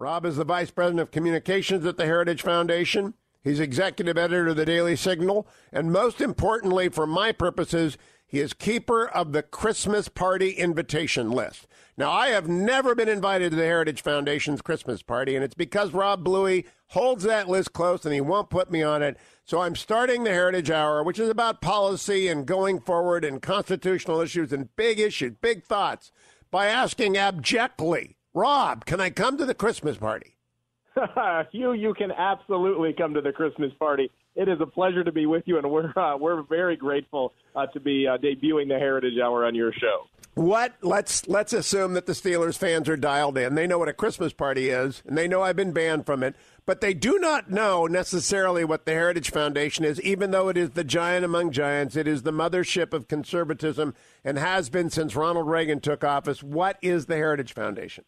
Rob is the Vice President of Communications at the Heritage Foundation. He's executive editor of the Daily Signal. And most importantly, for my purposes, he is keeper of the Christmas party invitation list. Now, I have never been invited to the Heritage Foundation's Christmas party, and it's because Rob Bluey holds that list close and he won't put me on it. So I'm starting the Heritage Hour, which is about policy and going forward and constitutional issues and big issues, big thoughts, by asking abjectly, Rob, can I come to the Christmas party? Hugh, you can absolutely come to the Christmas party. It is a pleasure to be with you, and we're uh, we're very grateful uh, to be uh, debuting the Heritage Hour on your show. What? Let's let's assume that the Steelers fans are dialed in. They know what a Christmas party is, and they know I've been banned from it. But they do not know necessarily what the Heritage Foundation is, even though it is the giant among giants. It is the mothership of conservatism and has been since Ronald Reagan took office. What is the Heritage Foundation?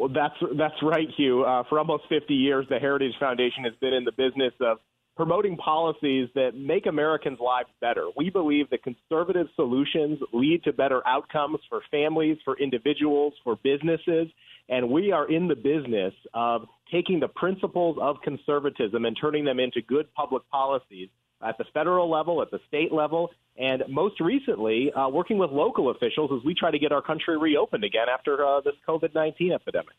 Well, that's that's right, Hugh. Uh, for almost 50 years, the Heritage Foundation has been in the business of promoting policies that make Americans' lives better. We believe that conservative solutions lead to better outcomes for families, for individuals, for businesses, and we are in the business of taking the principles of conservatism and turning them into good public policies at the federal level, at the state level, and most recently, uh, working with local officials as we try to get our country reopened again after uh, this COVID 19 epidemic.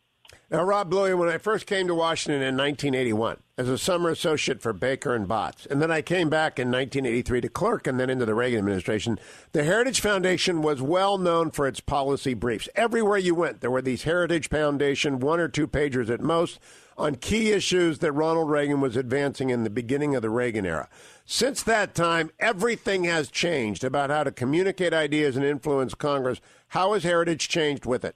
Now, Rob Bluey, when I first came to Washington in 1981 as a summer associate for Baker and Botts, and then I came back in 1983 to clerk and then into the Reagan administration, the Heritage Foundation was well known for its policy briefs. Everywhere you went, there were these Heritage Foundation one or two pagers at most on key issues that Ronald Reagan was advancing in the beginning of the Reagan era. Since that time, everything has changed about how to communicate ideas and influence Congress. How has Heritage changed with it?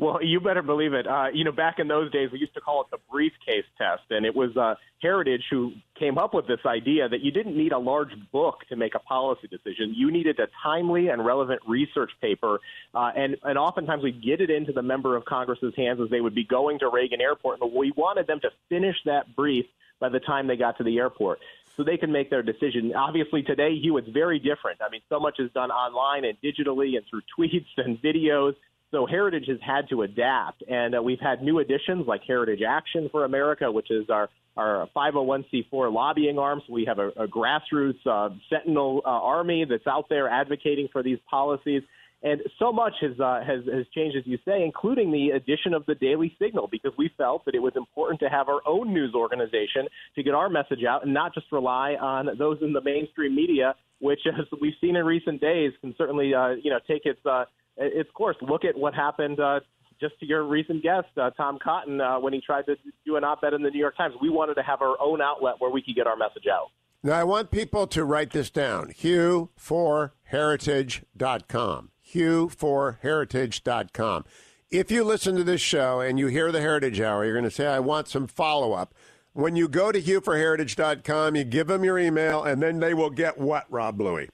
Well, you better believe it. Uh, you know, back in those days, we used to call it the briefcase test, and it was uh, Heritage who came up with this idea that you didn't need a large book to make a policy decision. You needed a timely and relevant research paper, uh, and and oftentimes we get it into the member of Congress's hands as they would be going to Reagan Airport, but we wanted them to finish that brief by the time they got to the airport so they can make their decision. Obviously, today, Hugh, it's very different. I mean, so much is done online and digitally and through tweets and videos. So Heritage has had to adapt, and uh, we've had new additions like Heritage Action for America, which is our our 501c4 lobbying arm. So we have a, a grassroots uh, Sentinel uh, army that's out there advocating for these policies. And so much has, uh, has has changed, as you say, including the addition of the Daily Signal, because we felt that it was important to have our own news organization to get our message out and not just rely on those in the mainstream media, which, as we've seen in recent days, can certainly uh, you know take its uh, its course. Look at what happened. Uh, just to your recent guest, uh, Tom Cotton, uh, when he tried to do an op ed in the New York Times, we wanted to have our own outlet where we could get our message out. Now, I want people to write this down hugh4heritage.com hugh4heritage.com. If you listen to this show and you hear the Heritage Hour, you're going to say, I want some follow up. When you go to hugh4heritage.com, you give them your email, and then they will get what, Rob Bluey?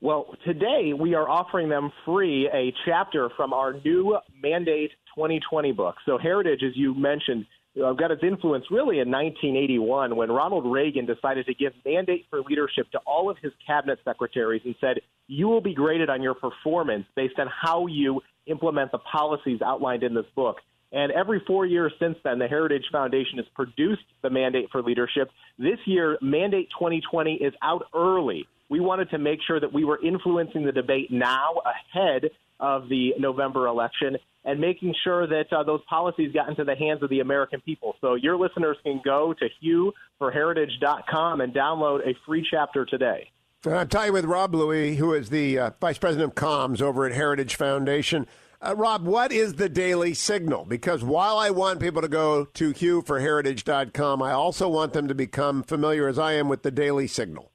Well, today we are offering them free a chapter from our new Mandate 2020 book. So, Heritage, as you mentioned, uh, got its influence really in 1981 when Ronald Reagan decided to give mandate for leadership to all of his cabinet secretaries and said, You will be graded on your performance based on how you implement the policies outlined in this book. And every four years since then, the Heritage Foundation has produced the Mandate for Leadership. This year, Mandate 2020 is out early. We wanted to make sure that we were influencing the debate now ahead of the November election and making sure that uh, those policies got into the hands of the American people. So your listeners can go to hugh4heritage.com and download a free chapter today. I'm talking with Rob Bluey, who is the uh, Vice President of Comms over at Heritage Foundation. Uh, Rob, what is the Daily Signal? Because while I want people to go to hugh4heritage.com, I also want them to become familiar, as I am, with the Daily Signal.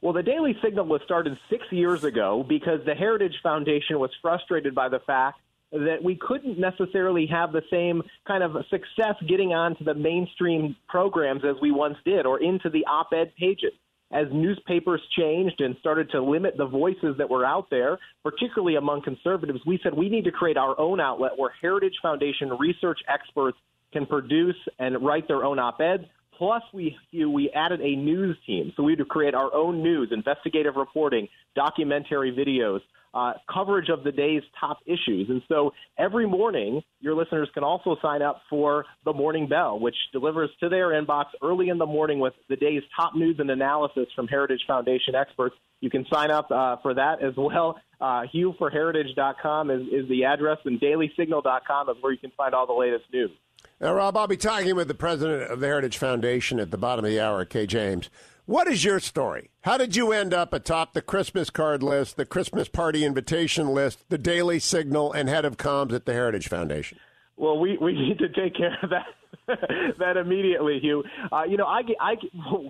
Well, the Daily Signal was started six years ago because the Heritage Foundation was frustrated by the fact that we couldn't necessarily have the same kind of success getting onto the mainstream programs as we once did or into the op ed pages. As newspapers changed and started to limit the voices that were out there, particularly among conservatives, we said we need to create our own outlet where Heritage Foundation research experts can produce and write their own op eds Plus, we we added a news team, so we had to create our own news, investigative reporting, documentary videos, uh, coverage of the day's top issues. And so every morning, your listeners can also sign up for the Morning Bell, which delivers to their inbox early in the morning with the day's top news and analysis from Heritage Foundation experts. You can sign up uh, for that as well. Uh, HughForHeritage.com is, is the address, and DailySignal.com is where you can find all the latest news. Now, Rob, I'll be talking with the president of the Heritage Foundation at the bottom of the hour, Kay James. What is your story? How did you end up atop the Christmas card list, the Christmas party invitation list, the Daily Signal, and head of comms at the Heritage Foundation? Well, we, we need to take care of that that immediately, Hugh. Uh, you know, I, I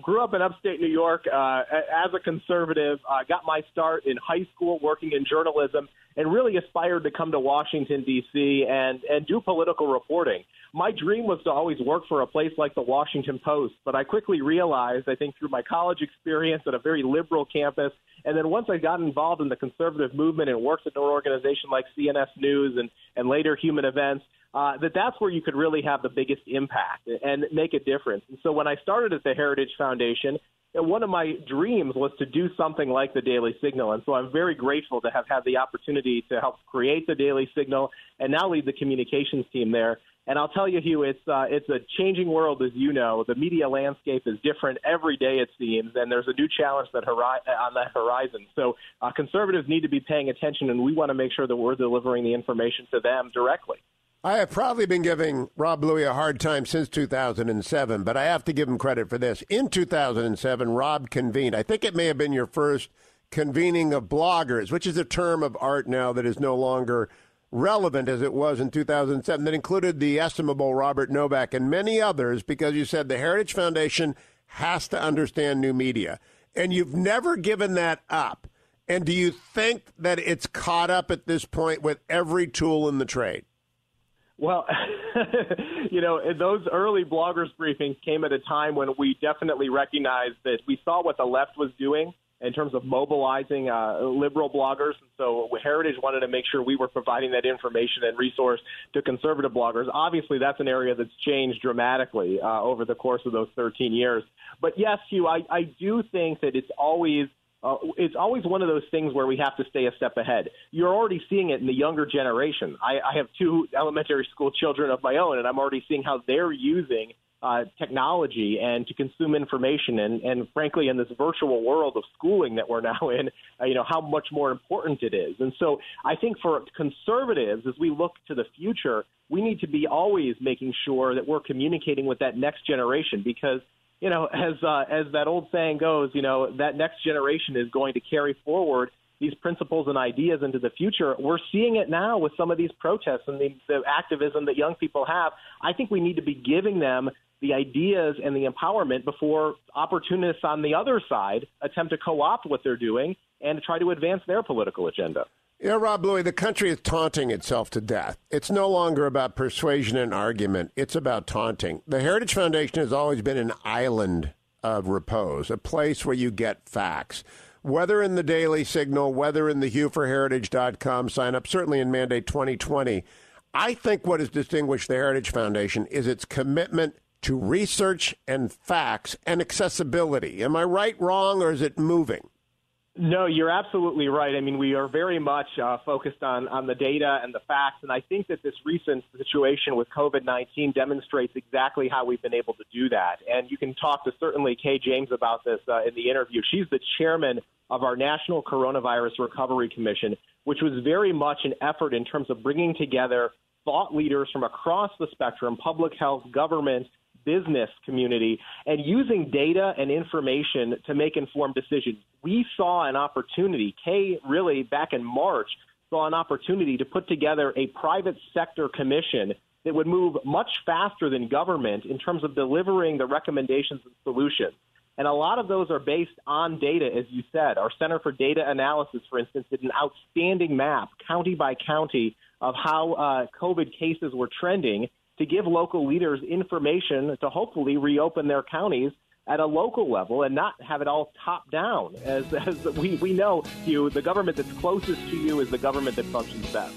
grew up in upstate New York uh, as a conservative. Uh, got my start in high school working in journalism, and really aspired to come to Washington D.C. and and do political reporting. My dream was to always work for a place like the Washington Post, but I quickly realized, I think, through my college experience at a very liberal campus, and then once I got involved in the conservative movement and worked at an organization like CNS News and and later Human Events uh, that that's where you could really have the biggest impact and make a difference. And so when I started at the Heritage Foundation, one of my dreams was to do something like the Daily Signal. And so I'm very grateful to have had the opportunity to help create the Daily Signal and now lead the communications team there. And I'll tell you, Hugh, it's uh, it's a changing world, as you know. The media landscape is different every day, it seems, and there's a new challenge that hori- on that horizon. So uh, conservatives need to be paying attention, and we want to make sure that we're delivering the information to them directly. I have probably been giving Rob Bluey a hard time since 2007, but I have to give him credit for this. In 2007, Rob convened, I think it may have been your first convening of bloggers, which is a term of art now that is no longer relevant as it was in 2007, that included the estimable Robert Novak and many others, because you said the Heritage Foundation has to understand new media. And you've never given that up. And do you think that it's caught up at this point with every tool in the trade? Well, you know, those early bloggers briefings came at a time when we definitely recognized that we saw what the left was doing in terms of mobilizing uh, liberal bloggers. And so Heritage wanted to make sure we were providing that information and resource to conservative bloggers. Obviously, that's an area that's changed dramatically uh, over the course of those 13 years. But yes, Hugh, I, I do think that it's always uh, it's always one of those things where we have to stay a step ahead. You're already seeing it in the younger generation. I, I have two elementary school children of my own, and I'm already seeing how they're using uh, technology and to consume information. And, and frankly, in this virtual world of schooling that we're now in, uh, you know, how much more important it is. And so I think for conservatives, as we look to the future, we need to be always making sure that we're communicating with that next generation because you know, as uh, as that old saying goes, you know, that next generation is going to carry forward these principles and ideas into the future. We're seeing it now with some of these protests and the, the activism that young people have. I think we need to be giving them the ideas and the empowerment before opportunists on the other side attempt to co-opt what they're doing and try to advance their political agenda. Know, Rob Bluey, the country is taunting itself to death. It's no longer about persuasion and argument, it's about taunting. The Heritage Foundation has always been an island of repose, a place where you get facts. Whether in the Daily Signal, whether in the HughForHeritage.com sign up, certainly in Mandate 2020, I think what has distinguished the Heritage Foundation is its commitment to research and facts and accessibility. Am I right, wrong, or is it moving? No, you're absolutely right. I mean, we are very much uh, focused on, on the data and the facts, and I think that this recent situation with COVID 19 demonstrates exactly how we've been able to do that. And you can talk to certainly Kay James about this uh, in the interview. She's the chairman of our National Coronavirus Recovery Commission, which was very much an effort in terms of bringing together thought leaders from across the spectrum public health, government, business community and using data and information to make informed decisions. We saw an opportunity, Kay really back in March saw an opportunity to put together a private sector commission that would move much faster than government in terms of delivering the recommendations and solutions. And a lot of those are based on data, as you said. Our Center for Data Analysis, for instance, did an outstanding map, county by county, of how uh, COVID cases were trending to give local leaders information to hopefully reopen their counties at a local level and not have it all top down. As, as we, we know, you, the government that's closest to you is the government that functions best.